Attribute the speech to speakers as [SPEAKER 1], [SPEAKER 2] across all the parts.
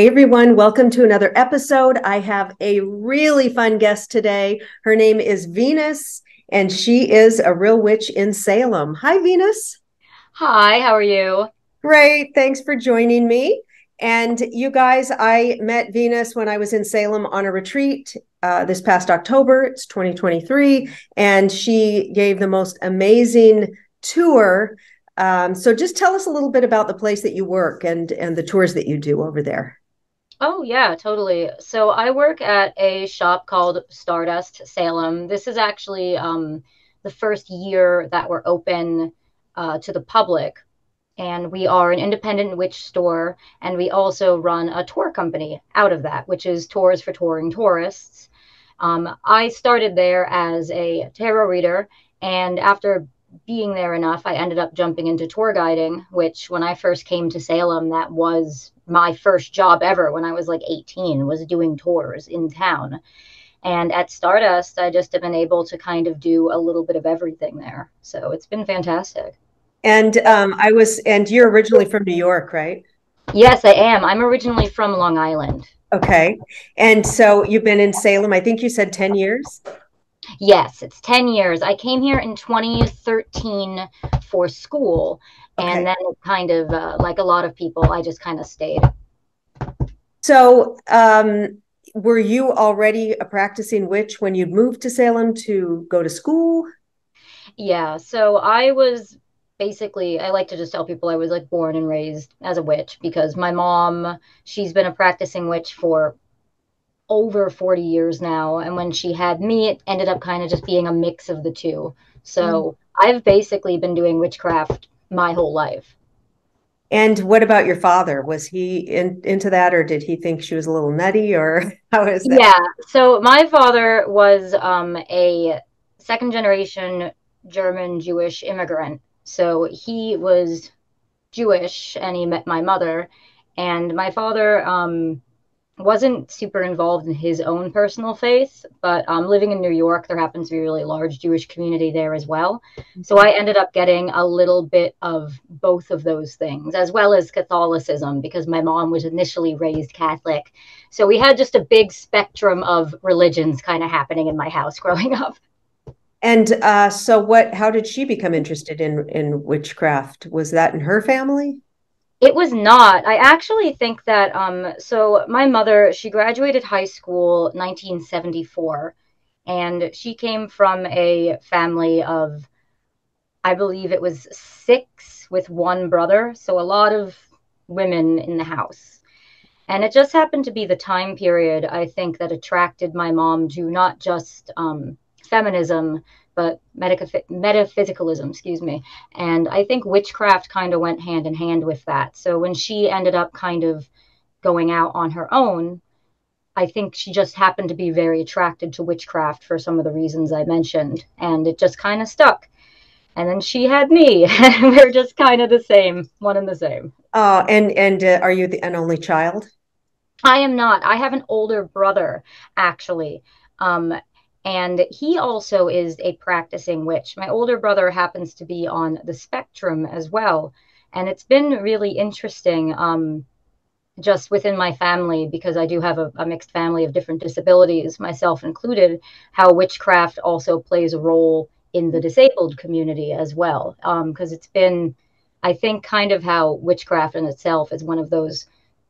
[SPEAKER 1] Hey everyone, welcome to another episode. I have a really fun guest today. Her name is Venus, and she is a real witch in Salem. Hi, Venus.
[SPEAKER 2] Hi, how are you?
[SPEAKER 1] Great. Thanks for joining me. And you guys, I met Venus when I was in Salem on a retreat uh, this past October. It's 2023. And she gave the most amazing tour. Um, so just tell us a little bit about the place that you work and, and the tours that you do over there.
[SPEAKER 2] Oh, yeah, totally. So I work at a shop called Stardust Salem. This is actually um, the first year that we're open uh, to the public. And we are an independent witch store. And we also run a tour company out of that, which is Tours for Touring Tourists. Um, I started there as a tarot reader. And after being there enough, I ended up jumping into tour guiding, which when I first came to Salem, that was my first job ever when I was like 18, was doing tours in town. And at Stardust, I just have been able to kind of do a little bit of everything there. So it's been fantastic.
[SPEAKER 1] And um, I was, and you're originally from New York, right?
[SPEAKER 2] Yes, I am. I'm originally from Long Island.
[SPEAKER 1] Okay. And so you've been in Salem, I think you said 10 years?
[SPEAKER 2] Yes, it's 10 years. I came here in 2013 for school. Okay. And then kind of uh, like a lot of people, I just kind of stayed.
[SPEAKER 1] So, um, were you already a practicing witch when you moved to Salem to go to school?
[SPEAKER 2] Yeah. So I was basically, I like to just tell people I was like born and raised as a witch because my mom, she's been a practicing witch for over 40 years now. And when she had me, it ended up kind of just being a mix of the two. So mm. I've basically been doing witchcraft my whole life.
[SPEAKER 1] And what about your father? Was he in, into that, or did he think she was a little nutty, or how is that?
[SPEAKER 2] Yeah. So my father was um, a second generation German Jewish immigrant. So he was Jewish, and he met my mother. And my father um, wasn't super involved in his own personal faith, but um, living in New York, there happens to be a really large Jewish community there as well. So I ended up getting a little bit of both of those things, as well as Catholicism, because my mom was initially raised Catholic. So we had just a big spectrum of religions kind of happening in my house growing up.
[SPEAKER 1] And uh, so, what? How did she become interested in in witchcraft? Was that in her family?
[SPEAKER 2] It was not. I actually think that um so my mother, she graduated high school 1974 and she came from a family of I believe it was 6 with one brother, so a lot of women in the house. And it just happened to be the time period I think that attracted my mom to not just um, feminism, but metaphysicalism, excuse me. And I think witchcraft kind of went hand in hand with that. So when she ended up kind of going out on her own, I think she just happened to be very attracted to witchcraft for some of the reasons I mentioned. And it just kind of stuck. And then she had me. We're just kind of the same, one and the same.
[SPEAKER 1] Oh, and and uh, are you the, an only child?
[SPEAKER 2] I am not. I have an older brother, actually. Um, and he also is a practicing witch. My older brother happens to be on the spectrum as well. And it's been really interesting um, just within my family, because I do have a, a, mixed family of different disabilities, myself included, how witchcraft also plays a role in the disabled community as well. Because um, it's been, I think, kind of how witchcraft in itself is one of those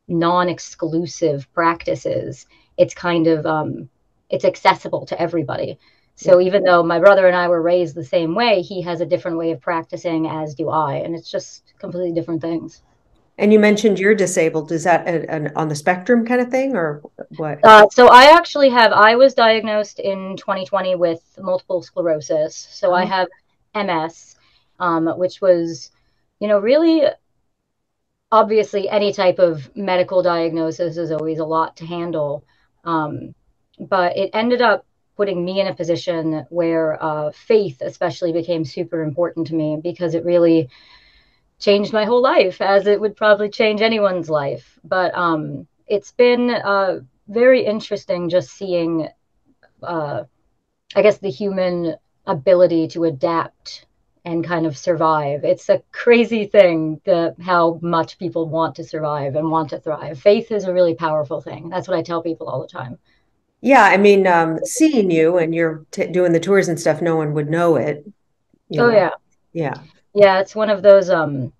[SPEAKER 2] non exclusive practices. It's kind of, um, it's accessible to everybody. So yeah. even though my brother and I were raised the same way, he has a different way of practicing, as do I, and it's just completely different things.
[SPEAKER 1] And you mentioned you're disabled. Is that an, on the spectrum kind of thing, or what?
[SPEAKER 2] Uh, so I actually have. I was diagnosed in 2020 with multiple sclerosis. So mm-hmm. I have MS, um, which was, you know, really obviously any type of medical diagnosis is always a lot to handle. Um, but it ended up putting me in a position where uh, faith especially became super important to me because it really changed my whole life as it would probably change anyone's life but um, it's been uh, very interesting just seeing uh, i guess the human ability to adapt and kind of survive. It's a crazy thing the, how much people want to survive and want to thrive. Faith is a really powerful thing. That's what I tell people all the time.
[SPEAKER 1] Yeah, I mean, um, seeing you and you're t- doing the tours and stuff, no one would know it.
[SPEAKER 2] oh know? yeah,
[SPEAKER 1] yeah,
[SPEAKER 2] yeah. It's one of those um,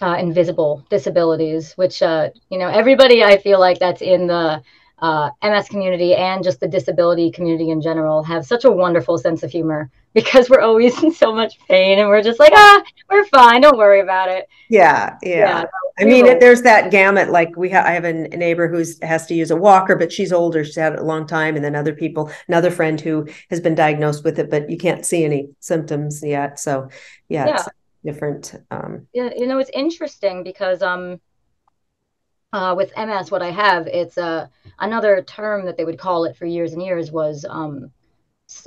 [SPEAKER 2] uh, invisible disabilities, which uh, you know everybody I feel like that's in the uh, MS community and just the disability community in general have such a wonderful sense of humor because we're always in so much pain and we're just like ah we're fine don't worry about it
[SPEAKER 1] yeah yeah, yeah i mean it, there's that gamut like we have i have a, a neighbor who's has to use a walker but she's older she's had it a long time and then other people another friend who has been diagnosed with it but you can't see any symptoms yet so yeah, yeah. it's different um.
[SPEAKER 2] Yeah you know it's interesting because um uh, with MS, what I have, it's uh, another term that they would call it for years and years was um,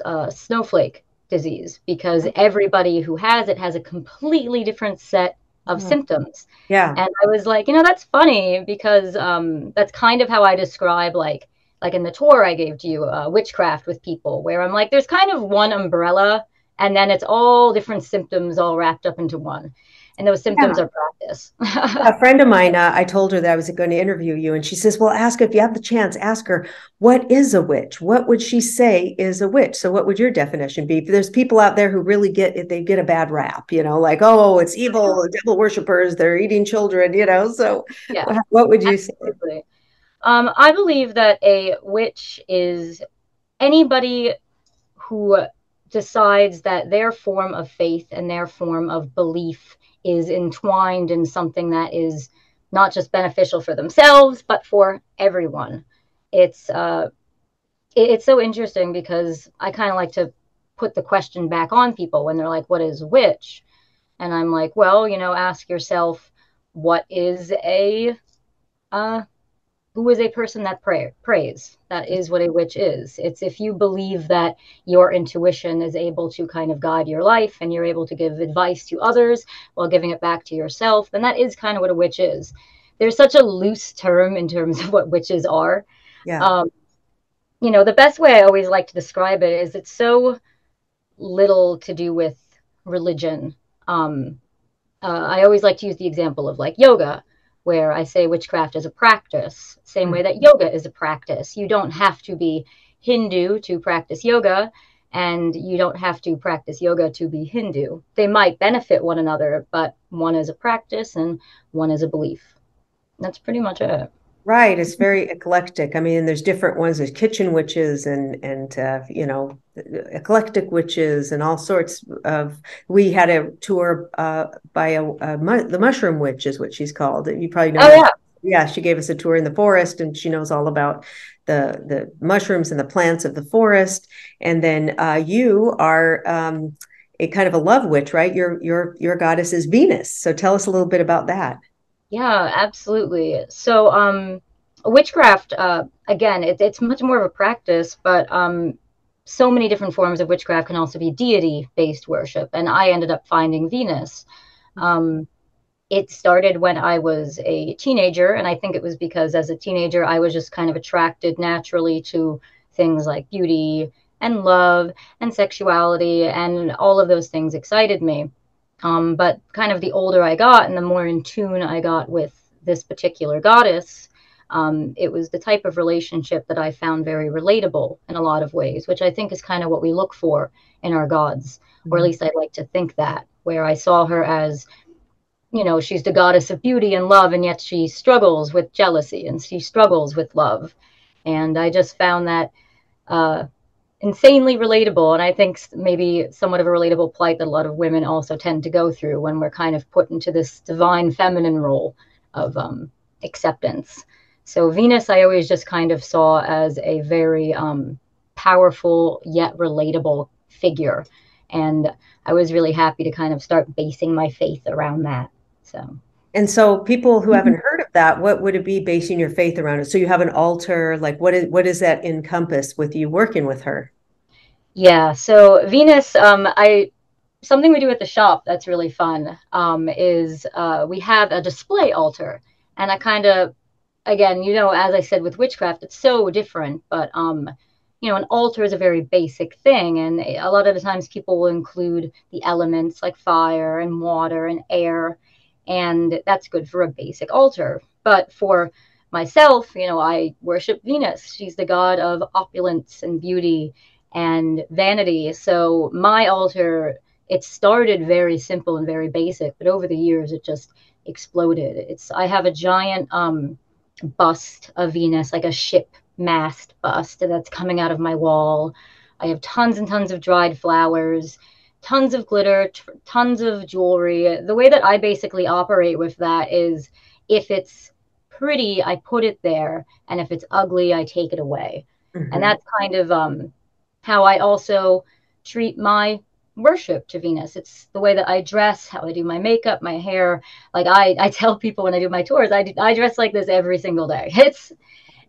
[SPEAKER 2] uh, snowflake disease because everybody who has it has a completely different set of mm-hmm. symptoms.
[SPEAKER 1] Yeah.
[SPEAKER 2] And I was like, you know, that's funny because um, that's kind of how I describe like like in the tour I gave to you, uh, witchcraft with people, where I'm like, there's kind of one umbrella, and then it's all different symptoms all wrapped up into one and those symptoms yeah. are practice.
[SPEAKER 1] a friend of mine, uh, I told her that I was going to interview you, and she says, "Well, ask if you have the chance. Ask her what is a witch. What would she say is a witch? So, what would your definition be? There's people out there who really get they get a bad rap, you know, like oh, it's evil, devil worshippers, they're eating children, you know. So, yeah. what would you Absolutely. say?
[SPEAKER 2] Um, I believe that a witch is anybody who decides that their form of faith and their form of belief is entwined in something that is not just beneficial for themselves but for everyone. It's uh it's so interesting because i kind of like to put the question back on people when they're like what is witch? And i'm like well you know ask yourself what is a uh who is a person that pray, prays. That is what a witch is. It's if you believe that your intuition is able to kind of guide your life and you're able to give advice to others while giving it back to yourself, then that is kind of what a witch is. There's such a loose term in terms of what witches are.
[SPEAKER 1] Yeah. Um,
[SPEAKER 2] you know, the best way I always like to describe it is it's so little to do with religion. Um, uh, I always like to use the example of like yoga where I say witchcraft is a practice, same way that yoga is a practice. You don't have to be Hindu to practice yoga, and you don't have to practice yoga to be Hindu. They might benefit one another, but one is a practice and one is a belief. That's pretty much it.
[SPEAKER 1] Right, it's very eclectic. I mean, there's different ones. There's kitchen witches and and uh, you know eclectic witches and all sorts of. We had a tour uh, by a, a mu- the mushroom witch is what she's called. You probably know.
[SPEAKER 2] Oh yeah,
[SPEAKER 1] yeah. She gave us a tour in the forest, and she knows all about the the mushrooms and the plants of the forest. And then uh, you are. Um, a kind of a love witch, right? Your your your goddess is Venus. So tell us a little bit about that.
[SPEAKER 2] Yeah, absolutely. So, um, witchcraft, uh, again, it, it's much more of a practice, but um, so many different forms of witchcraft can also be deity based worship. And I ended up finding Venus. Um, it started when I was a teenager. And I think it was because as a teenager, I was just kind of attracted naturally to things like beauty and love and sexuality. And all of those things excited me. Um, but kind of the older I got and the more in tune I got with this particular goddess, um, it was the type of relationship that I found very relatable in a lot of ways, which I think is kind of what we look for in our gods, or at mm-hmm. least I'd like to think that, where I saw her as, you know, she's the goddess of beauty and love, and yet she struggles with jealousy and she struggles with love. And I just found that uh, insanely relatable and i think maybe somewhat of a relatable plight that a lot of women also tend to go through when we're kind of put into this divine feminine role of um, acceptance so venus i always just kind of saw as a very um, powerful yet relatable figure and i was really happy to kind of start basing my faith around that so
[SPEAKER 1] and so people who haven't heard of that, what would it be basing your faith around it? So you have an altar, like what is what does that encompass with you working with her?
[SPEAKER 2] Yeah, so Venus, um, I something we do at the shop that's really fun um, is uh, we have a display altar, and I kind of, again, you know, as I said with witchcraft, it's so different, but um, you know, an altar is a very basic thing. And a lot of the times people will include the elements like fire and water and air. And that's good for a basic altar. But for myself, you know, I worship Venus. She's the god of opulence and beauty and vanity. So my altar, it started very simple and very basic, but over the years it just exploded. It's I have a giant um, bust of Venus, like a ship mast bust that's coming out of my wall. I have tons and tons of dried flowers, tons of glitter, t- tons of jewelry. The way that I basically operate with that is if it's pretty, I put it there, and if it's ugly, I take it away. Mm-hmm. And that's kind of um, how I also treat my worship to Venus. It's the way that I dress, how I do my makeup, my hair. Like I, I tell people when I do my tours, I, I dress like this every single day. It's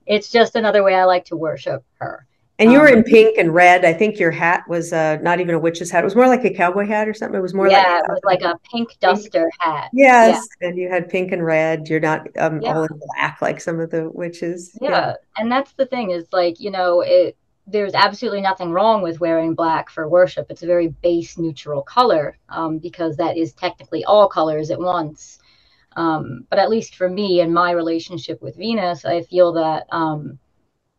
[SPEAKER 2] it's just another way I like to worship her.
[SPEAKER 1] And you were in um, pink and red. I think your hat was uh, not even a witch's hat. It was more like a cowboy hat or something. It was more
[SPEAKER 2] yeah,
[SPEAKER 1] like
[SPEAKER 2] it was like a pink duster pink. hat.
[SPEAKER 1] Yes, yeah. and you had pink and red. You're not um, yeah. all in black like some of the witches.
[SPEAKER 2] Yeah. yeah, and that's the thing is like you know it. There's absolutely nothing wrong with wearing black for worship. It's a very base neutral color um, because that is technically all colors at once. Um, but at least for me and my relationship with Venus, I feel that um,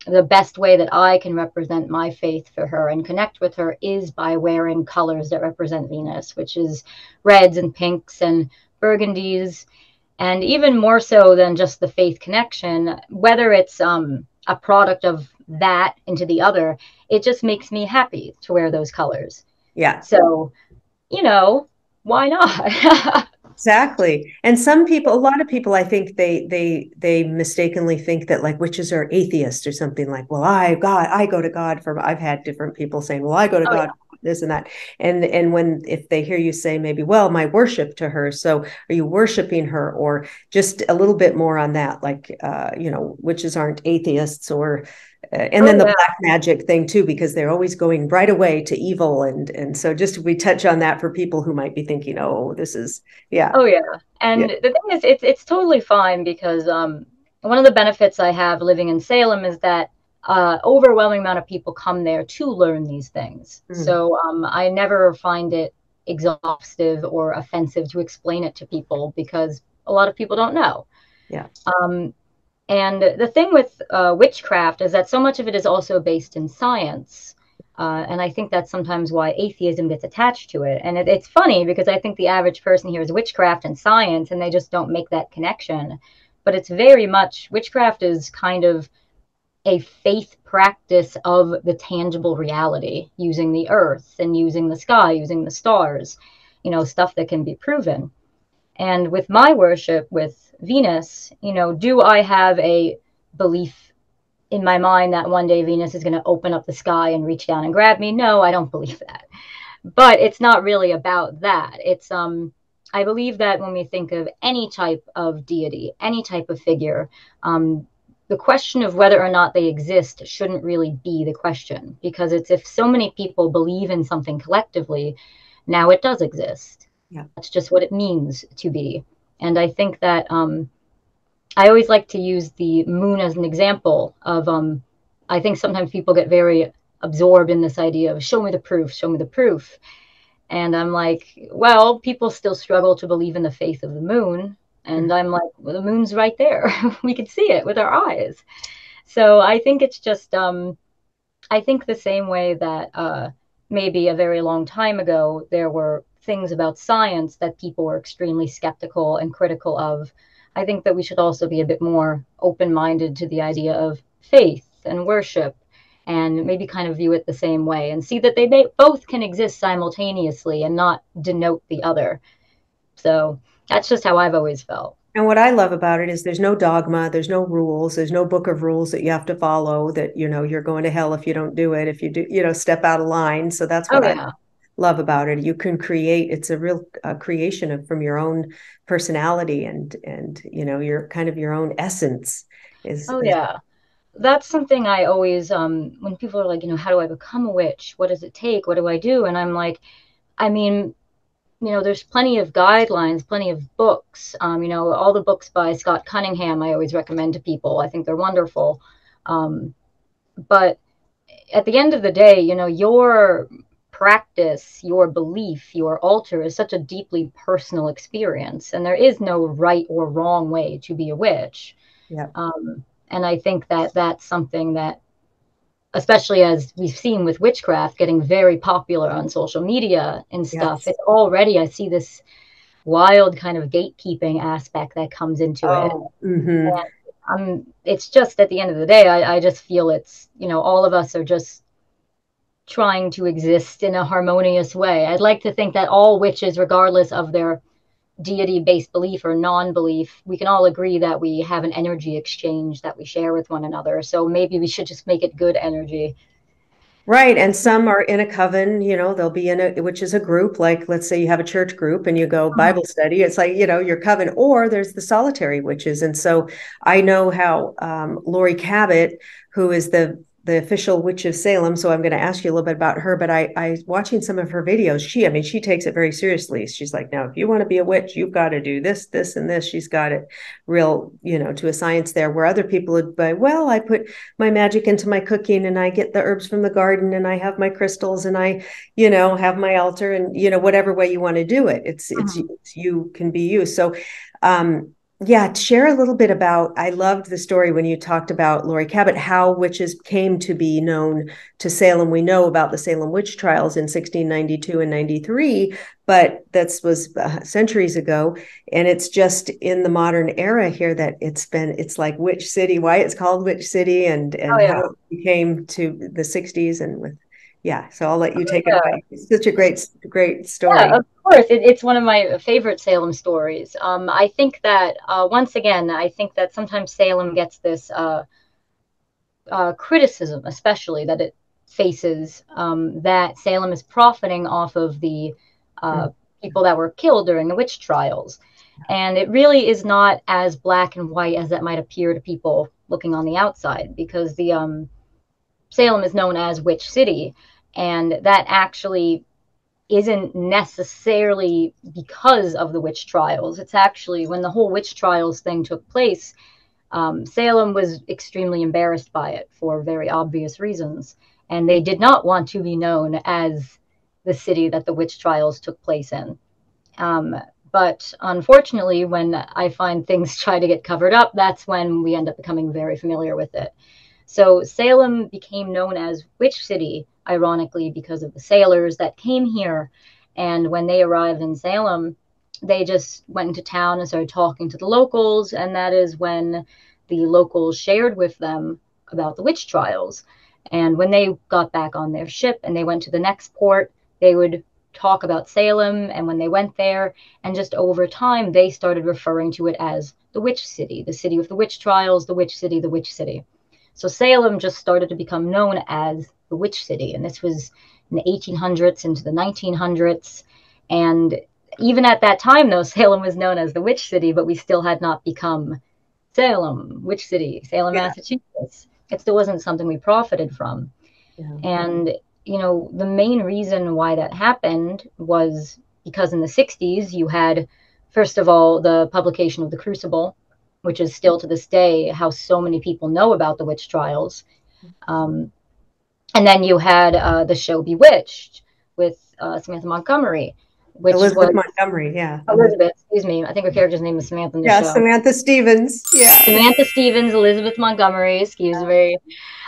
[SPEAKER 2] the best way that I can represent my faith for her and connect with her is by wearing colors that represent Venus, which is reds and pinks and burgundies. And even more so than just the faith connection, whether it's um, a product of that into the other, it just makes me happy to wear those colors.
[SPEAKER 1] Yeah.
[SPEAKER 2] So, you know, why not?
[SPEAKER 1] exactly and some people a lot of people i think they they they mistakenly think that like witches are atheists or something like well i god i go to god for i've had different people saying well i go to oh, god yeah. this and that and and when if they hear you say maybe well my worship to her so are you worshiping her or just a little bit more on that like uh you know witches aren't atheists or uh, and oh, then the yeah. black magic thing too because they're always going right away to evil and and so just we touch on that for people who might be thinking oh this is yeah
[SPEAKER 2] oh yeah and yeah. the thing is it's it's totally fine because um one of the benefits i have living in salem is that uh, overwhelming amount of people come there to learn these things mm-hmm. so um, i never find it exhaustive or offensive to explain it to people because a lot of people don't know
[SPEAKER 1] yeah
[SPEAKER 2] um and the thing with uh, witchcraft is that so much of it is also based in science. Uh, and I think that's sometimes why atheism gets attached to it. And it, it's funny because I think the average person hears witchcraft and science and they just don't make that connection. But it's very much, witchcraft is kind of a faith practice of the tangible reality using the earth and using the sky, using the stars, you know, stuff that can be proven. And with my worship, with Venus, you know, do I have a belief in my mind that one day Venus is going to open up the sky and reach down and grab me? No, I don't believe that. But it's not really about that. It's um I believe that when we think of any type of deity, any type of figure, um, the question of whether or not they exist shouldn't really be the question because it's if so many people believe in something collectively, now it does exist.
[SPEAKER 1] Yeah.
[SPEAKER 2] That's just what it means to be. And I think that um, I always like to use the moon as an example of, um, I think sometimes people get very absorbed in this idea of show me the proof, show me the proof. And I'm like, well, people still struggle to believe in the faith of the moon. And I'm like, well, the moon's right there. we can see it with our eyes. So I think it's just, um, I think the same way that uh, maybe a very long time ago there were things about science that people were extremely skeptical and critical of, I think that we should also be a bit more open minded to the idea of faith and worship and maybe kind of view it the same way and see that they, they both can exist simultaneously and not denote the other. So that's just how I've always felt.
[SPEAKER 1] And what I love about it is there's no dogma, there's no rules, there's no book of rules that you have to follow that, you know, you're going to hell if you don't do it, if you do, you know, step out of line. So that's what oh, yeah. I love about it. You can create; it's a real uh, creation of from your own personality and and you know your kind of your own essence. Is
[SPEAKER 2] oh yeah, that's something I always um when people are like, you know, how do I become a witch? What does it take? What do I do? And I'm like, I mean, you know, there's plenty of guidelines, plenty of books. Um, you know, all the books by Scott Cunningham I always recommend to people. I think they're wonderful. Um, but at the end of the day, you know, your practice, your belief, your altar is such a deeply personal experience, and there is no right or wrong way to be a witch.
[SPEAKER 1] Yeah.
[SPEAKER 2] Um, and I think that that's something that, especially as we've seen with witchcraft getting very popular on social media and stuff, yes. it's already I see this wild kind of gatekeeping aspect that comes into
[SPEAKER 1] oh, it. Mm-hmm.
[SPEAKER 2] um, it's just at the end of the day, I, I just feel it's you know all of us are just trying to exist in a harmonious way. I'd like to think that all witches, regardless of their deity based belief or non belief, we can all agree that we have an energy exchange that we share with one another. So maybe we should just make it good energy.
[SPEAKER 1] Right. And some are in a coven, you know, they'll be in a, which is a group, like let's say you have a church group and you go uh-huh. Bible study. It's like, you know, your coven, or there's the solitary witches. And so I know how um, Laurie Cabot, who is the the official witch of Salem. So I'm going to ask you a little bit about her. But I, I watching some of her videos. She, I mean, she takes it very seriously. She's like, now, if you want to be a witch, you've got to do this, this, and this. She's got it real, you know, to a science there. Where other people would be, well, I put my magic into my cooking, and I get the herbs from the garden, and I have my crystals, and I, you know, have my altar, and you know, whatever way you want to do it, it's it's, mm-hmm. it's you can be you. So. um yeah, share a little bit about. I loved the story when you talked about Laurie Cabot, how witches came to be known to Salem. We know about the Salem witch trials in 1692 and 93, but that was uh, centuries ago. And it's just in the modern era here that it's been, it's like Witch City, why it's called Witch City, and, and oh, yeah. how it became to the 60s and with yeah so i'll let you take yeah. it away it's such a great great story
[SPEAKER 2] yeah, of course it, it's one of my favorite salem stories um, i think that uh, once again i think that sometimes salem gets this uh, uh, criticism especially that it faces um, that salem is profiting off of the mm. people that were killed during the witch trials and it really is not as black and white as that might appear to people looking on the outside because the um, Salem is known as Witch City, and that actually isn't necessarily because of the witch trials. It's actually when the whole witch trials thing took place, um, Salem was extremely embarrassed by it for very obvious reasons. And they did not want to be known as the city that the witch trials took place in. Um, but unfortunately, when I find things try to get covered up, that's when we end up becoming very familiar with it. So Salem became known as Witch City, ironically, because of the sailors that came here. And when they arrived in Salem, they just went into town and started talking to the locals. And that is when the locals shared with them about the witch trials. And when they got back on their ship and they went to the next port, they would talk about Salem. And when they went there, and just over time, they started referring to it as the Witch City, the city with the witch trials, the Witch City, the Witch City. So Salem just started to become known as the witch city. And this was in the 1800s into the 1900s. And even at that time, though, Salem was known as the witch city, but we still had not become Salem, witch city, Salem, yeah. Massachusetts. It still wasn't something we profited from. Yeah. And, you know, the main reason why that happened was because in the 60s, you had, first of all, the publication of the Crucible, which is still to this day how so many people know about the witch trials. Um, and then you had uh, the show Bewitched with uh, Samantha Montgomery.
[SPEAKER 1] Which Elizabeth was, Montgomery, yeah.
[SPEAKER 2] Elizabeth, excuse me. I think her character's name is Samantha
[SPEAKER 1] yeah,
[SPEAKER 2] show.
[SPEAKER 1] Samantha Stevens. Yeah.
[SPEAKER 2] Samantha Stevens, Elizabeth Montgomery, excuse yeah. me.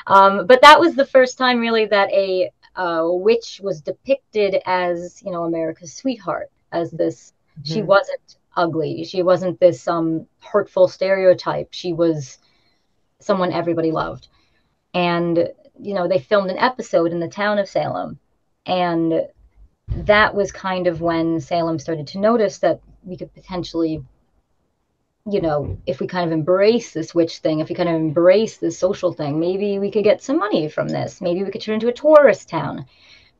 [SPEAKER 2] Um, but that was the first time really that a uh, witch was depicted as, you know, America's sweetheart, as this, mm-hmm. she wasn't ugly. She wasn't this um, hurtful stereotype. She was someone everybody loved. And, you know, they filmed an episode in the town of Salem. And that was kind of when Salem started to notice that we could potentially, you know, if we kind of embrace this witch thing, if we kind of embrace this social thing, maybe we could get some money from this. Maybe we could turn into a tourist town.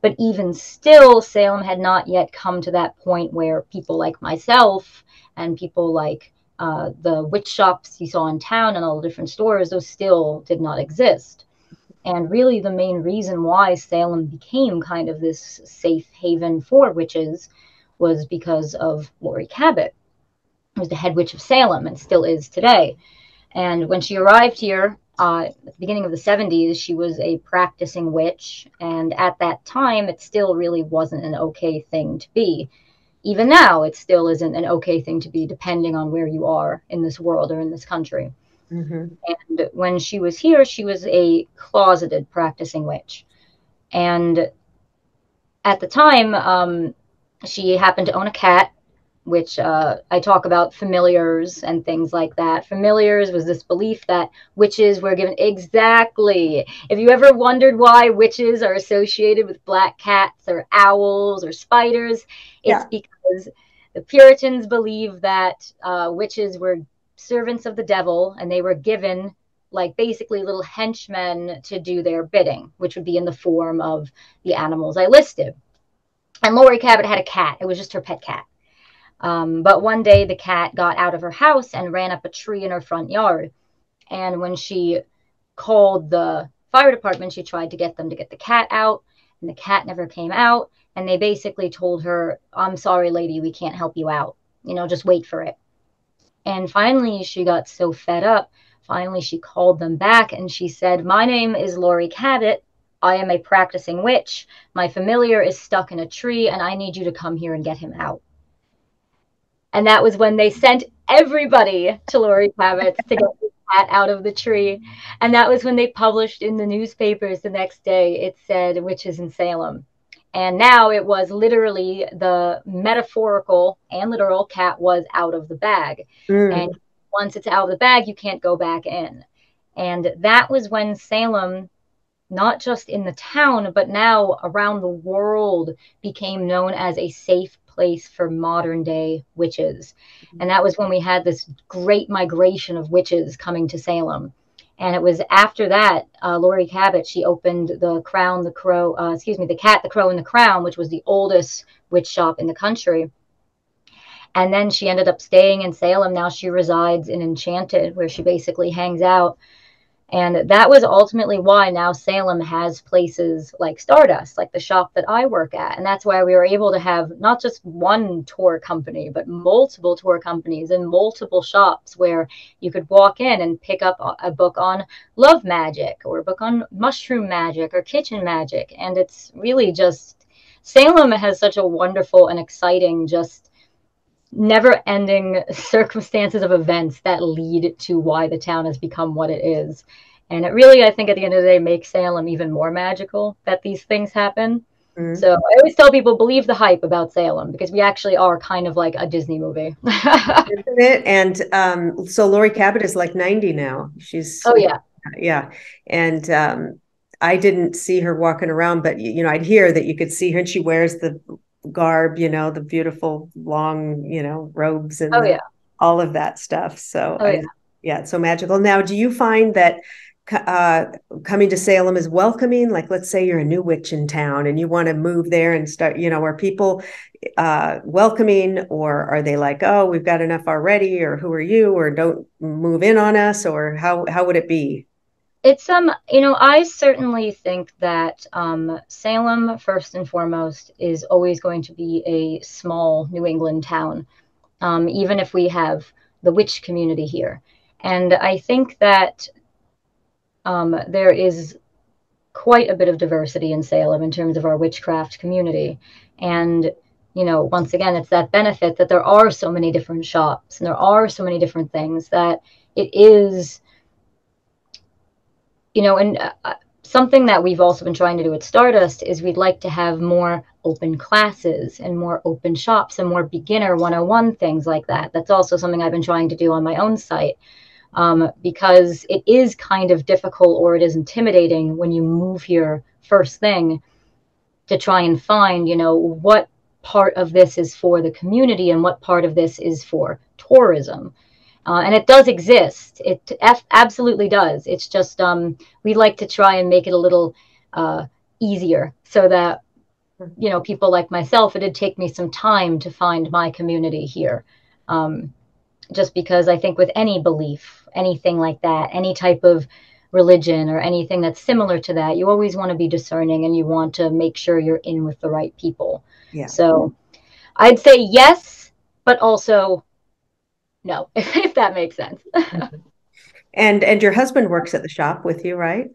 [SPEAKER 2] But even still, Salem had not yet come to that point where people like myself and people like uh, the witch shops you saw in town and all the different stores, those still did not exist. And really, the main reason why Salem became kind of this safe haven for witches was because of Laurie Cabot, who was the head witch of Salem and still is today. And when she arrived here uh, at the beginning of the 70s, she was a practicing witch. And at that time, it still really wasn't an okay thing to be. Even now, it still isn't an okay thing to be, depending on where you are in this world or in this country. Mm-hmm. And when she was here, she was a closeted practicing witch. And at the time, um, she happened to own a cat which uh, I talk about familiars and things like that. Familiars was this belief that witches were given exactly. If you ever wondered why witches are associated with black cats or owls or spiders, it's yeah. because the Puritans believe that uh, witches were servants of the devil and they were given like basically little henchmen to do their bidding, which would be in the form of the animals I listed. And Laurie Cabot had a cat. It was just her pet cat um, but one day the cat got out of her house and ran up a tree in her front yard. And when she called the fire department, she tried to get them to get the cat out, and the cat never came out. And they basically told her, I'm sorry, lady, we can't help you out. You know, just wait for it. And finally, she got so fed up. Finally, she called them back and she said, My name is Laurie Cabot. I am a practicing witch. My familiar is stuck in a tree, and I need you to come here and get him out. And that was when they sent everybody to Laurie Cabot to get the cat out of the tree. And that was when they published in the newspapers the next day, it said witches in Salem. And now it was literally the metaphorical and literal cat was out of the bag. Mm. And once it's out of the bag, you can't go back in. And that was when Salem, not just in the town, but now around the world, became known as a safe place for modern day witches. And that was when we had this great migration of witches coming to Salem. And it was after that, uh, Laurie Cabot, she opened the Crown, the Crow, uh, excuse me, the Cat, the Crow, and the Crown, which was the oldest witch shop in the country. And then she ended up staying in Salem. Now she resides in Enchanted, where she basically hangs out and that was ultimately why now Salem has places like Stardust, like the shop that I work at. And that's why we were able to have not just one tour company, but multiple tour companies and multiple shops where you could walk in and pick up a book on love magic or a book on mushroom magic or kitchen magic. And it's really just Salem has such a wonderful and exciting, just never ending circumstances of events that lead to why the town has become what it is. And it really, I think, at the end of the day, makes Salem even more magical that these things happen. Mm-hmm. So I always tell people believe the hype about Salem because we actually are kind of like a Disney movie.
[SPEAKER 1] Isn't it? And um, so Laurie Cabot is like 90 now. She's
[SPEAKER 2] oh yeah,
[SPEAKER 1] yeah. And um, I didn't see her walking around, but you know, I'd hear that you could see her, and she wears the garb, you know, the beautiful long, you know, robes and
[SPEAKER 2] oh, yeah.
[SPEAKER 1] all of that stuff. So
[SPEAKER 2] oh,
[SPEAKER 1] I,
[SPEAKER 2] yeah.
[SPEAKER 1] yeah, it's so magical. Now, do you find that uh, coming to Salem is welcoming? Like, let's say you're a new witch in town and you want to move there and start, you know, are people uh, welcoming or are they like, oh, we've got enough already, or who are you, or don't move in on us, or how how would it be?
[SPEAKER 2] It's um, you know, I certainly think that um, Salem, first and foremost, is always going to be a small New England town, um, even if we have the witch community here. And I think that um, there is quite a bit of diversity in Salem in terms of our witchcraft community. And, you know, once again, it's that benefit that there are so many different shops and there are so many different things that it is you know, and uh, uh, something that we've also been trying to do at Stardust is we'd like to have more open classes and more open shops and more beginner 101 things like that. That's also something I've been trying to do on my own site um, because it is kind of difficult or it is intimidating when you move here first thing to try and find, you know, what part of this is for the community and what part of this is for tourism. Uh, and it does exist. It f- absolutely does. It's just um, we like to try and make it a little uh, easier so that you know people like myself. It did take me some time to find my community here, um, just because I think with any belief, anything like that, any type of religion or anything that's similar to that, you always want to be discerning and you want to make sure you're in with the right people.
[SPEAKER 1] Yeah.
[SPEAKER 2] So I'd say yes, but also no, if that makes sense.
[SPEAKER 1] And and your husband works at the shop with you, right?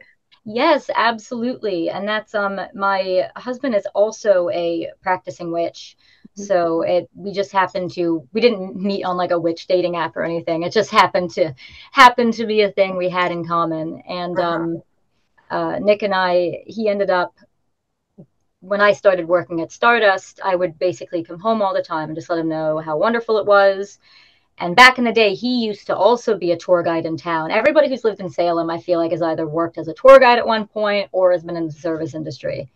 [SPEAKER 2] Yes, absolutely. And that's um my husband is also a practicing witch. Mm-hmm. So it we just happened to we didn't meet on like a witch dating app or anything. It just happened to happen to be a thing we had in common. And uh-huh. um uh, Nick and I he ended up when I started working at Stardust, I would basically come home all the time and just let him know how wonderful it was. And back in the day, he used to also be a tour guide in town. Everybody who's lived in Salem, I feel like, has either worked as a tour guide at one point or has been in the service industry.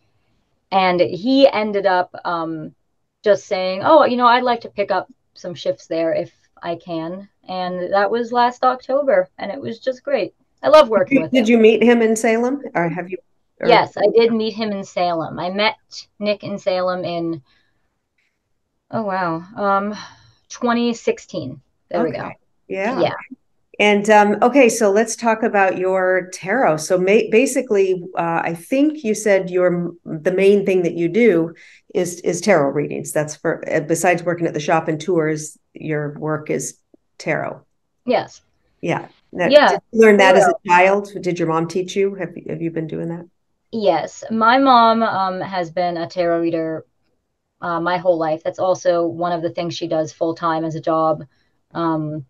[SPEAKER 2] And he ended up um, just saying, Oh, you know, I'd like to pick up some shifts there if I can. And that was last October. And it was just great. I love working
[SPEAKER 1] did
[SPEAKER 2] with
[SPEAKER 1] did him. Did you meet him in Salem or have you?
[SPEAKER 2] Or... Yes, I did meet him in Salem. I met Nick in Salem in, oh, wow, um, 2016. There okay. we go.
[SPEAKER 1] Yeah. Yeah. And um, okay, so let's talk about your tarot. So ma- basically, uh, I think you said your the main thing that you do is is tarot readings. That's for uh, besides working at the shop and tours, your work is tarot.
[SPEAKER 2] Yes.
[SPEAKER 1] Yeah. That, yeah. Did you learn that tarot. as a child? Did your mom teach you? Have Have you been doing that?
[SPEAKER 2] Yes, my mom um, has been a tarot reader uh, my whole life. That's also one of the things she does full time as a job. Um,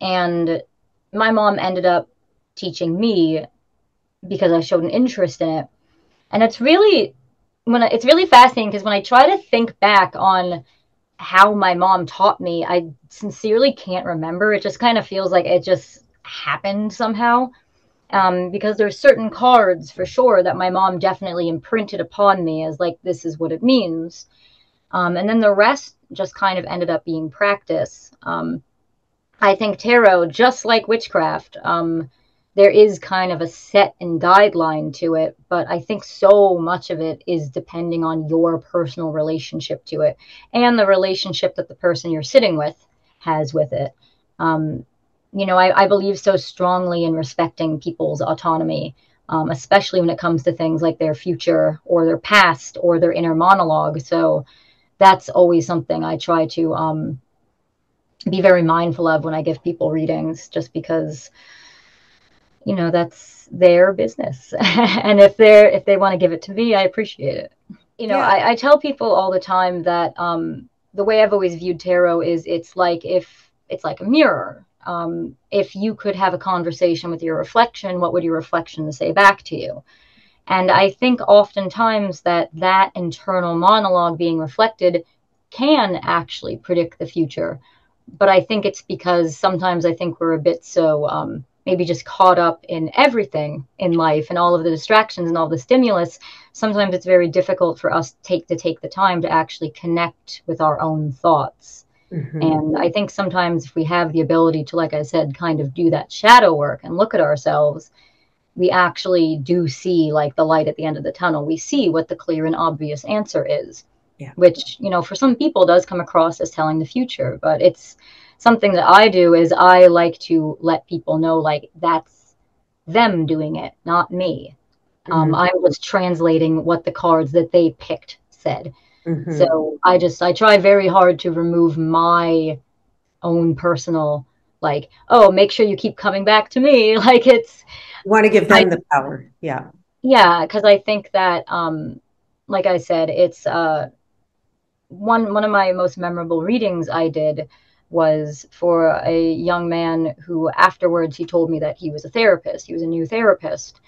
[SPEAKER 2] and my mom ended up teaching me because I showed an interest in it. And it's really when I, it's really fascinating because when I try to think back on how my mom taught me, I sincerely can't remember. It just kind of feels like it just happened somehow. Um, because there's certain cards for sure that my mom definitely imprinted upon me as like this is what it means. Um, and then the rest just kind of ended up being practice. Um, I think tarot, just like witchcraft, um, there is kind of a set and guideline to it, but I think so much of it is depending on your personal relationship to it and the relationship that the person you're sitting with has with it. Um, you know, I, I, believe so strongly in respecting people's autonomy, um, especially when it comes to things like their future or their past or their inner monologue. So that's always something I try to um, be very mindful of when I give people readings, just because you know that's their business, and if they're if they want to give it to me, I appreciate it. You know, yeah. I, I, tell people all the time that um, the way I've always viewed tarot is it's like if it's like a mirror. Um, if you could have a conversation with your reflection, what would your reflection say back to you? And I think oftentimes that that internal monologue being reflected can actually predict the future but I think it's because sometimes I think we're a bit so um, maybe just caught up in everything in life and all of the distractions and all the stimulus. Sometimes it's very difficult for us to take to take the time to actually connect with our own thoughts. Mm-hmm. And I think sometimes if we have the ability to, like I said, kind of do that shadow work and look at ourselves, we actually do see like the light at the end of the tunnel. We see what the clear and obvious answer is yeah. which you know for some people does come across as telling the future but it's something that i do is i like to let people know like that's them doing it not me um, mm-hmm. um, i was translating what the cards that they picked said mm-hmm. so i just i try very hard to remove my own personal like oh make sure you keep coming back to me like it's
[SPEAKER 1] want to give them I, the power yeah
[SPEAKER 2] yeah because i think that um like i said it's uh one one of my most memorable readings I did was for a young man who afterwards he told me that he was a therapist. He was a new therapist.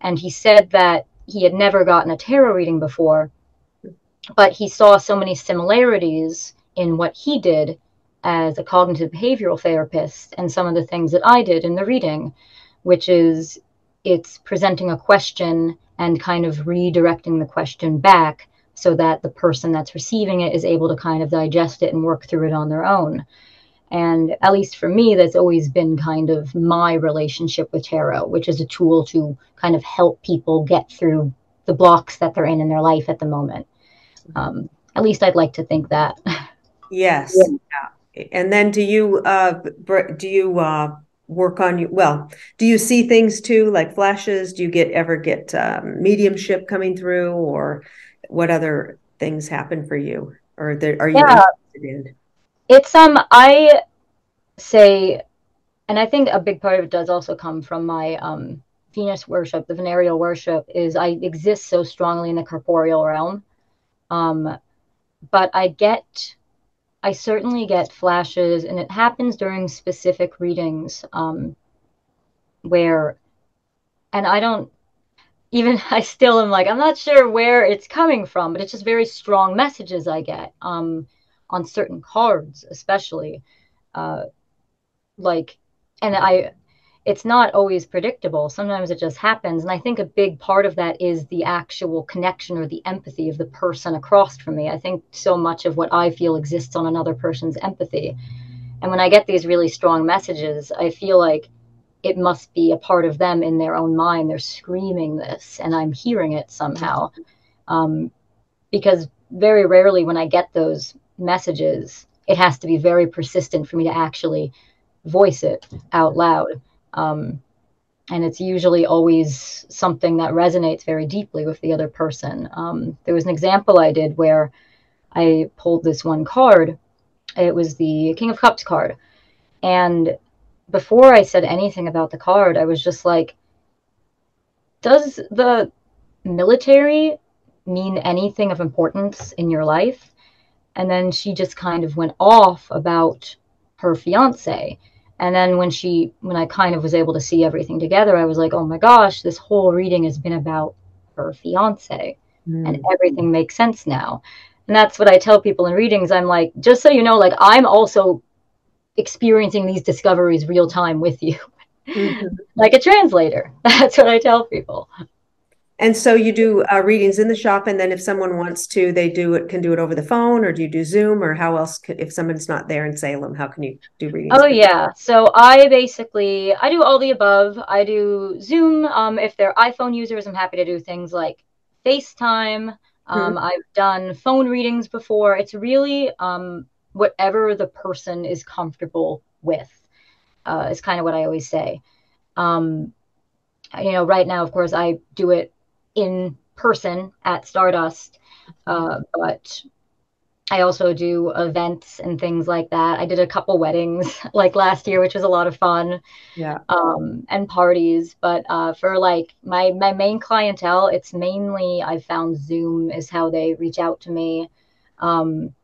[SPEAKER 2] And he said that he had never gotten a tarot reading before, but he saw so many similarities in what he did as a cognitive behavioral therapist and some of the things that I did in the reading, which is it's presenting a question and kind of redirecting the question back so that the person that's receiving it is able to kind of digest it and work through it on their own. And at least for me, that's always been kind of my relationship with tarot, which is a tool to kind of help people get through the blocks that they're in in their life at the moment. Um, at least I'd like to think that.
[SPEAKER 1] Yes. Yeah. And then do you uh, do you uh, work on you? Well, do you see things too, like flashes? Do you get ever get um, mediumship coming through, or what other things happen for you or there, are you yeah. interested in?
[SPEAKER 2] It's um I say and I think a big part of it does also come from my um, Venus worship, the venereal worship, is I exist so strongly in the corporeal realm. Um, but I get, I certainly get flashes, and it happens during specific readings um, where, and I don't, even I still am like, I'm not sure where it's coming from, but it's just very strong messages I get um, on certain cards, especially. Uh, like and I it's not always predictable. Sometimes it just happens. And I think a big part of that is the actual connection or the empathy of the person across from me. I think so much of what I feel exists on another person's empathy. And when I get these really strong messages, I feel like it must be a part of them in their own mind. They're screaming this, and I'm hearing it somehow. Um, because very rarely, when I get those messages, it has to be very persistent for me to actually voice it out loud. Um, and it's usually always something that resonates very deeply with the other person. Um, there was an example I did where I pulled this one card. It was the King of Cups card. And before I said anything about the card, I was just like, does the military mean anything of importance in your life? And then she just kind of went off about her fiance and then when she when i kind of was able to see everything together i was like oh my gosh this whole reading has been about her fiance mm. and everything makes sense now and that's what i tell people in readings i'm like just so you know like i'm also experiencing these discoveries real time with you mm-hmm. like a translator that's what i tell people
[SPEAKER 1] and so you do uh, readings in the shop, and then if someone wants to, they do it can do it over the phone, or do you do Zoom, or how else? Could, if someone's not there in Salem, how can you do readings?
[SPEAKER 2] Oh yeah, so I basically I do all the above. I do Zoom. Um, if they're iPhone users, I'm happy to do things like FaceTime. Um, mm-hmm. I've done phone readings before. It's really um, whatever the person is comfortable with. Uh, is kind of what I always say. Um, you know, right now, of course, I do it in person at Stardust, uh, but I also do events and things like that. I did a couple weddings like last year, which was a lot of fun.
[SPEAKER 1] Yeah.
[SPEAKER 2] Um, and parties. But uh, for like my my main clientele, it's mainly I found Zoom is how they reach out to me. Um,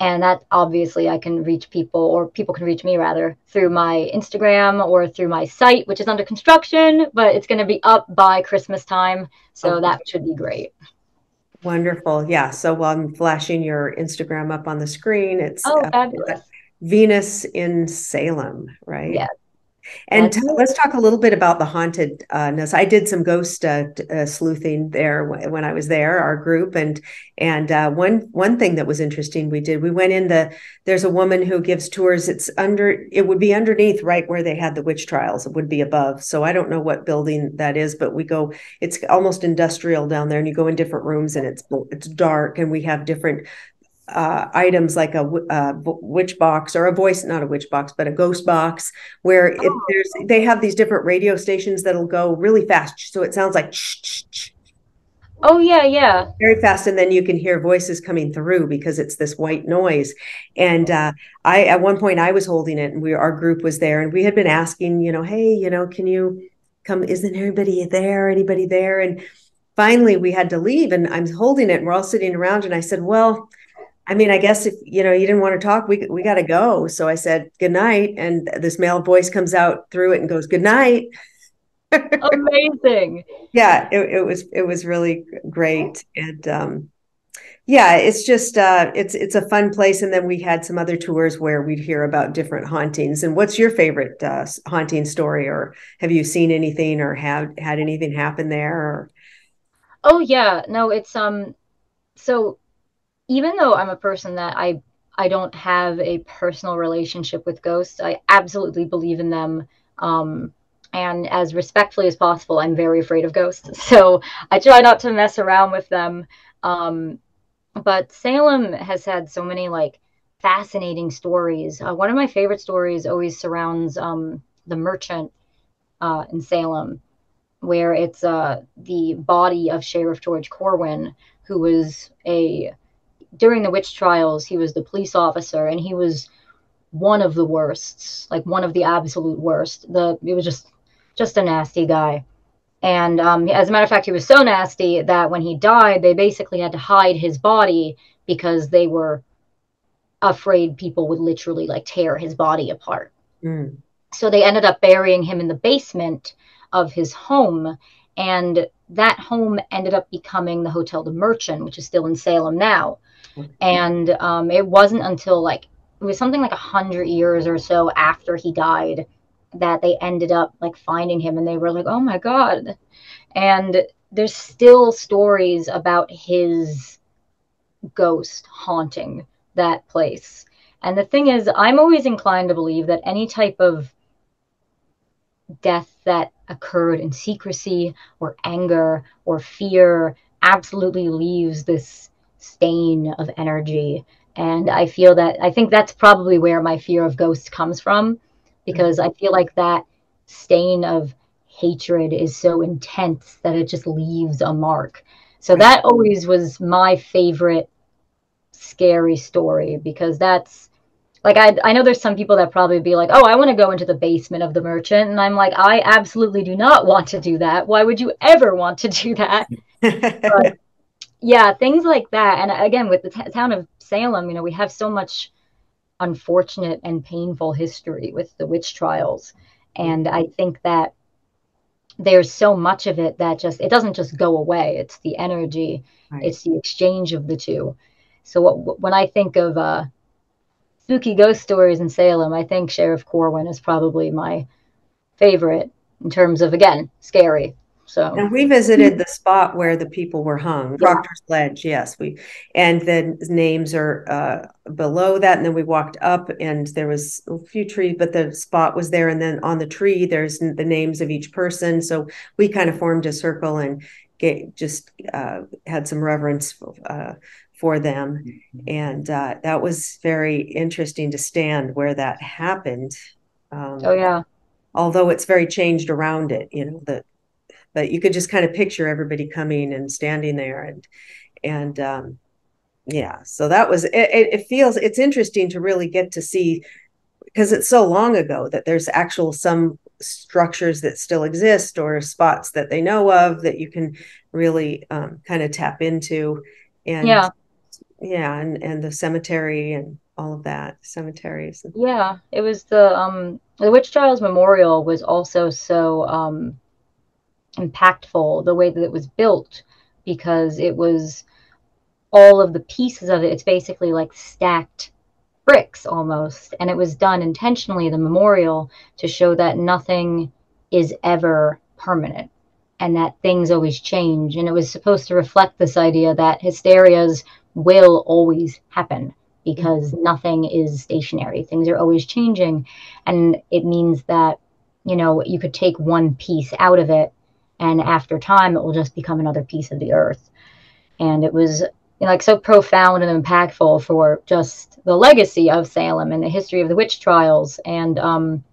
[SPEAKER 2] and that obviously I can reach people or people can reach me rather through my Instagram or through my site, which is under construction, but it's going to be up by Christmas time. So okay. that should be great.
[SPEAKER 1] Wonderful. Yeah. So while I'm flashing your Instagram up on the screen, it's
[SPEAKER 2] oh, uh, fabulous.
[SPEAKER 1] Venus in Salem, right?
[SPEAKER 2] Yeah,
[SPEAKER 1] and t- let's talk a little bit about the hauntedness. I did some ghost uh, uh, sleuthing there when I was there, our group, and and uh, one one thing that was interesting we did we went in the there's a woman who gives tours. It's under it would be underneath right where they had the witch trials. It would be above. So I don't know what building that is, but we go. It's almost industrial down there, and you go in different rooms, and it's it's dark, and we have different uh, items like a, a, witch box or a voice, not a witch box, but a ghost box, where oh. it, there's they have these different radio stations that'll go really fast, so it sounds like.
[SPEAKER 2] Oh yeah, yeah.
[SPEAKER 1] Very fast, and then you can hear voices coming through because it's this white noise. And uh, I, at one point, I was holding it, and we, our group was there, and we had been asking, you know, hey, you know, can you come? Isn't anybody there? Anybody there? And finally, we had to leave, and I'm holding it, and we're all sitting around, and I said, well I mean, I guess if you know you didn't want to talk, we we got to go. So I said good night, and this male voice comes out through it and goes good night.
[SPEAKER 2] Amazing.
[SPEAKER 1] yeah, it, it, was it was really great, and um, yeah, it's just uh, it's it's a fun place. And then we had some other tours where we'd hear about different hauntings. And what's your favorite uh, haunting story, or have you seen anything, or had had anything happen there? Or...
[SPEAKER 2] Oh yeah, no, it's um, so even though I'm a person that I I don't have a personal relationship with ghosts, I absolutely believe in them. Um, and as respectfully as possible, I'm very afraid of ghosts. So I try not to mess around with them. Um, but Salem has had so many like fascinating stories. Uh, one of my favorite stories always surrounds um, the merchant uh, in Salem, where it's uh, the body of Sheriff George Corwin, who was a during the witch trials, he was the police officer and he was one of the worsts, like one of the absolute worst. The it was just just a nasty guy. And um, as a matter of fact, he was so nasty that when he died, they basically had to hide his body because they were afraid people would literally like tear his body apart. Mm. So they ended up burying him in the basement of his home. And that home ended up becoming the Hotel de Merchant, which is still in Salem now. And um, it wasn't until like, it was something like a hundred years or so after he died that they ended up like finding him and they were like, oh my God. And there's still stories about his ghost haunting that place. And the thing is, I'm always inclined to believe that any type of death that occurred in secrecy or anger or fear absolutely leaves this stain of energy. And I feel that I think that's probably where my fear of ghosts comes from because I feel like that stain of hatred is so intense that it just leaves a mark. So that always was my favorite scary story because that's like I I know there's some people that probably be like, "Oh, I want to go into the basement of the merchant." And I'm like, "I absolutely do not want to do that. Why would you ever want to do that?" but, yeah, things like that. And again, with the t- town of Salem, you know, we have so much unfortunate and painful history with the witch trials. And I think that there's so much of it that just it doesn't just go away. It's the energy, right. it's the exchange of the two. So what, when I think of uh, spooky ghost stories in Salem, I think Sheriff Corwin is probably my favorite in terms of again scary. So
[SPEAKER 1] and we visited the spot where the people were hung, yeah. Proctor's Ledge. Yes, we and the names are uh, below that, and then we walked up, and there was a few trees, but the spot was there, and then on the tree there's the names of each person. So we kind of formed a circle and get, just uh, had some reverence uh, for them. Mm-hmm. And uh, that was very interesting to stand where that happened.
[SPEAKER 2] Um, oh, yeah.
[SPEAKER 1] Although it's very changed around it, you know, that, but you could just kind of picture everybody coming and standing there and, and, um, yeah, so that was, it, it feels, it's interesting to really get to see because it's so long ago that there's actual some structures that still exist or spots that they know of that you can really um, kind of tap into and
[SPEAKER 2] yeah.
[SPEAKER 1] Yeah and and the cemetery and all of that cemeteries
[SPEAKER 2] yeah it was the um the witch trials memorial was also so um impactful the way that it was built because it was all of the pieces of it it's basically like stacked bricks almost and it was done intentionally the memorial to show that nothing is ever permanent and that things always change and it was supposed to reflect this idea that hysterias will always happen because mm-hmm. nothing is stationary. Things are always changing. And it means that, you know, you could take one piece out of it, and after time, it will just become another piece of the earth. And it was you know, like so profound and impactful for just the legacy of Salem and the history of the witch trials and um,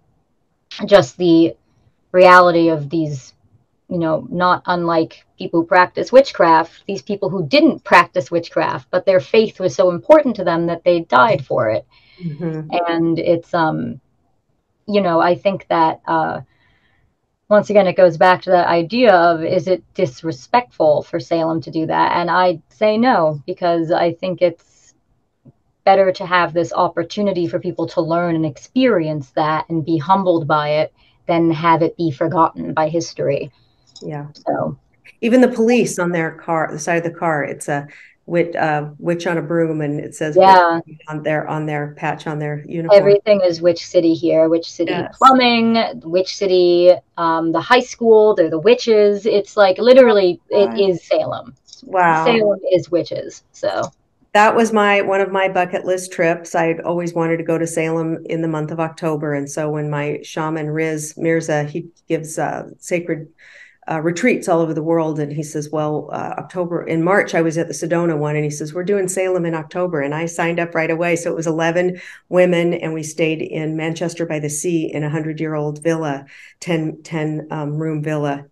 [SPEAKER 2] just the reality of these you know, not unlike people who practice witchcraft, these people who didn't practice witchcraft, but their faith was so important to them that they died for it. Mm-hmm. And it's, um, you know, I think that uh, once again, it goes back to that idea of is it disrespectful for Salem to do that? And I say no, because I think it's better to have this opportunity for people to learn and experience that and be humbled by it than have it be forgotten by history.
[SPEAKER 1] Yeah. So even the police on their car, the side of the car, it's a witch, uh, witch on a broom, and it says
[SPEAKER 2] yeah
[SPEAKER 1] on their on their patch on their uniform.
[SPEAKER 2] Everything is Witch City here. Witch City yes. plumbing, Witch City, um, the high school. They're the witches. It's like literally, it is Salem.
[SPEAKER 1] Wow.
[SPEAKER 2] Salem is witches. So
[SPEAKER 1] that was my one of my bucket list trips. I'd always wanted to go to Salem in the month of October, and so when my shaman Riz Mirza he gives uh, sacred uh, retreats all over the world. And he says, Well, uh, October, in March, I was at the Sedona one. And he says, We're doing Salem in October. And I signed up right away. So it was 11 women. And we stayed in Manchester by the Sea in a 100 year old villa, 10, 10 um, room villa.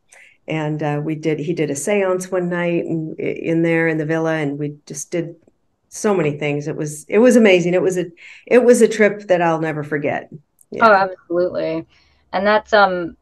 [SPEAKER 1] And uh, we did, he did a seance one night in, in there in the villa. And we just did so many things. It was it was amazing. It was a it was a trip that I'll never forget.
[SPEAKER 2] Yeah. Oh, absolutely. And that's um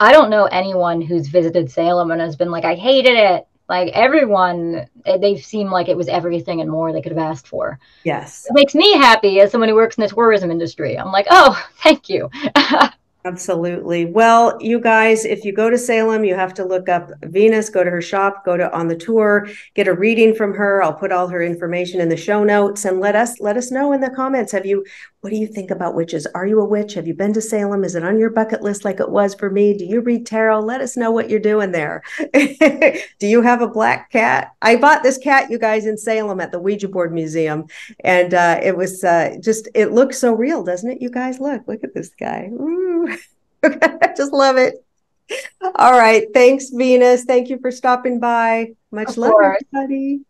[SPEAKER 2] I don't know anyone who's visited Salem and has been like, I hated it. Like everyone, eh, they seem like it was everything and more they could have asked for.
[SPEAKER 1] Yes.
[SPEAKER 2] It makes me happy as someone who works in the tourism industry. I'm like, oh, thank you.
[SPEAKER 1] Absolutely. Well, you guys, if you go to Salem, you have to look up Venus, go to her shop, go to on the tour, get a reading from her. I'll put all her information in the show notes and let us let us know in the comments. Have you what do you think about witches? Are you a witch? Have you been to Salem? Is it on your bucket list like it was for me? Do you read tarot? Let us know what you're doing there. do you have a black cat? I bought this cat, you guys, in Salem at the Ouija board museum. And uh, it was uh, just, it looks so real, doesn't it? You guys, look, look at this guy. Ooh. I just love it. All right. Thanks, Venus. Thank you for stopping by. Much of love, course. everybody.